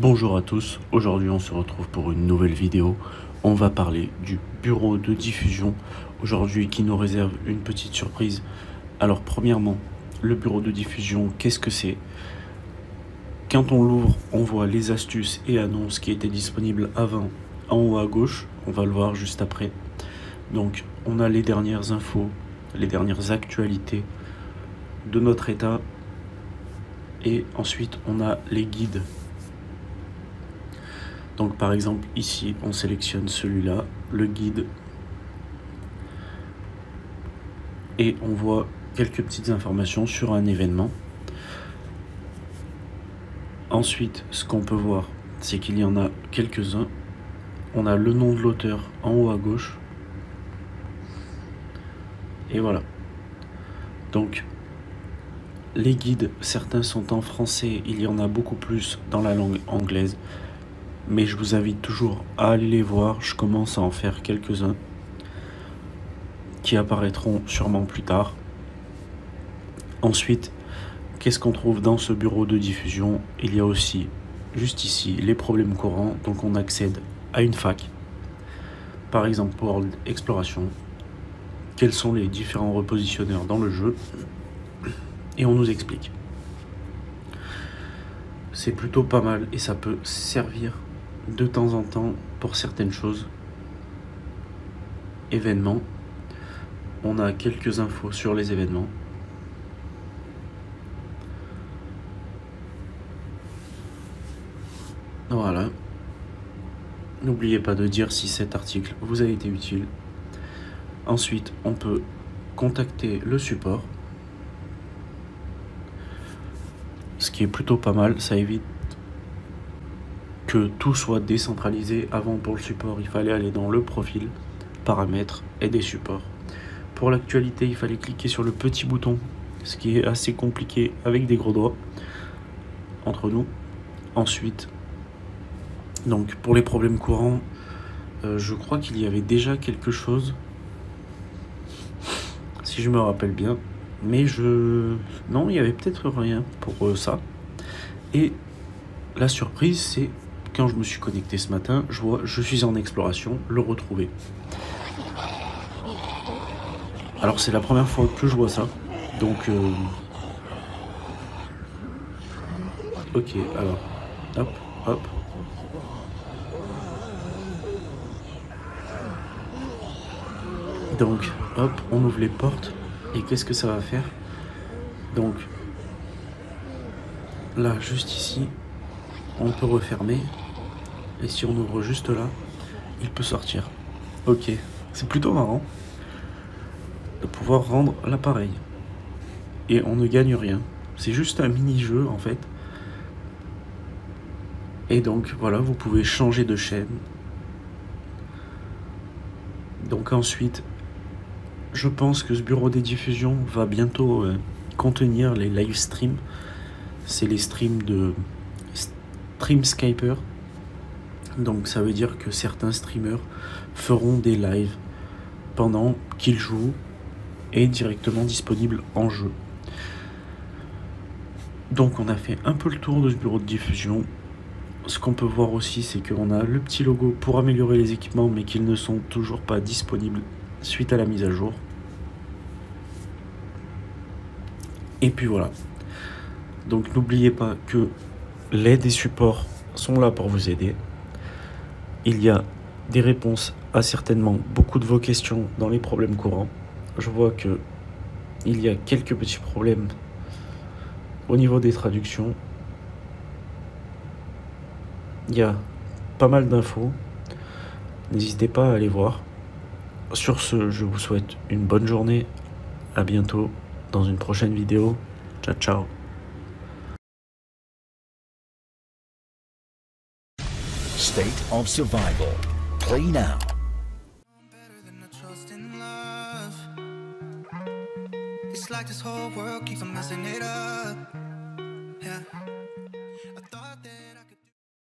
Bonjour à tous, aujourd'hui on se retrouve pour une nouvelle vidéo. On va parler du bureau de diffusion aujourd'hui qui nous réserve une petite surprise. Alors premièrement, le bureau de diffusion, qu'est-ce que c'est? Quand on l'ouvre, on voit les astuces et annonces qui étaient disponibles avant en haut à gauche. On va le voir juste après. Donc on a les dernières infos, les dernières actualités de notre état. Et ensuite on a les guides donc par exemple ici on sélectionne celui-là, le guide, et on voit quelques petites informations sur un événement. Ensuite, ce qu'on peut voir, c'est qu'il y en a quelques-uns. On a le nom de l'auteur en haut à gauche. Et voilà. Donc, les guides, certains sont en français, il y en a beaucoup plus dans la langue anglaise mais je vous invite toujours à aller les voir. Je commence à en faire quelques-uns qui apparaîtront sûrement plus tard. Ensuite, qu'est-ce qu'on trouve dans ce bureau de diffusion? Il y a aussi, juste ici, les problèmes courants. Donc on accède à une fac. Par exemple, World Exploration. Quels sont les différents repositionneurs dans le jeu? Et on nous explique. C'est plutôt pas mal et ça peut servir de temps en temps pour certaines choses. Événements. On a quelques infos sur les événements. Voilà. N'oubliez pas de dire si cet article vous a été utile. Ensuite, on peut contacter le support. Ce qui est plutôt pas mal, ça évite que tout soit décentralisé. Avant, pour le support, il fallait aller dans le profil, paramètres et des supports. Pour l'actualité, il fallait cliquer sur le petit bouton, ce qui est assez compliqué avec des gros doigts entre nous. Ensuite, donc pour les problèmes courants, euh, je crois qu'il y avait déjà quelque chose, si je me rappelle bien. Mais je... Non, il y avait peut-être rien pour euh, ça. Et la surprise, c'est quand je me suis connecté ce matin, je vois je suis en exploration, le retrouver. Alors c'est la première fois que je vois ça. Donc euh, Ok, alors hop, hop. Donc hop, on ouvre les portes et qu'est-ce que ça va faire? Donc là juste ici, on peut refermer. Et si on ouvre juste là, il peut sortir. Ok, c'est plutôt marrant de pouvoir rendre l'appareil. Et on ne gagne rien. C'est juste un mini-jeu en fait. Et donc voilà, vous pouvez changer de chaîne. Donc ensuite, je pense que ce bureau des diffusions va bientôt euh, contenir les live streams. C'est les streams de Streamscaper. Donc ça veut dire que certains streamers feront des lives pendant qu'ils jouent et directement disponibles en jeu. Donc on a fait un peu le tour de ce bureau de diffusion. Ce qu'on peut voir aussi, c'est qu'on a le petit logo pour améliorer les équipements, mais qu'ils ne sont toujours pas disponibles suite à la mise à jour. Et puis voilà. Donc n'oubliez pas que l'aide et support sont là pour vous aider. Il y a des réponses à certainement beaucoup de vos questions dans les problèmes courants. Je vois que il y a quelques petits problèmes au niveau des traductions. Il y a pas mal d'infos. N'hésitez pas à aller voir. Sur ce, je vous souhaite une bonne journée. À bientôt dans une prochaine vidéo. Ciao ciao. State of Survival. Play now. It's like this whole world keeps messing it up.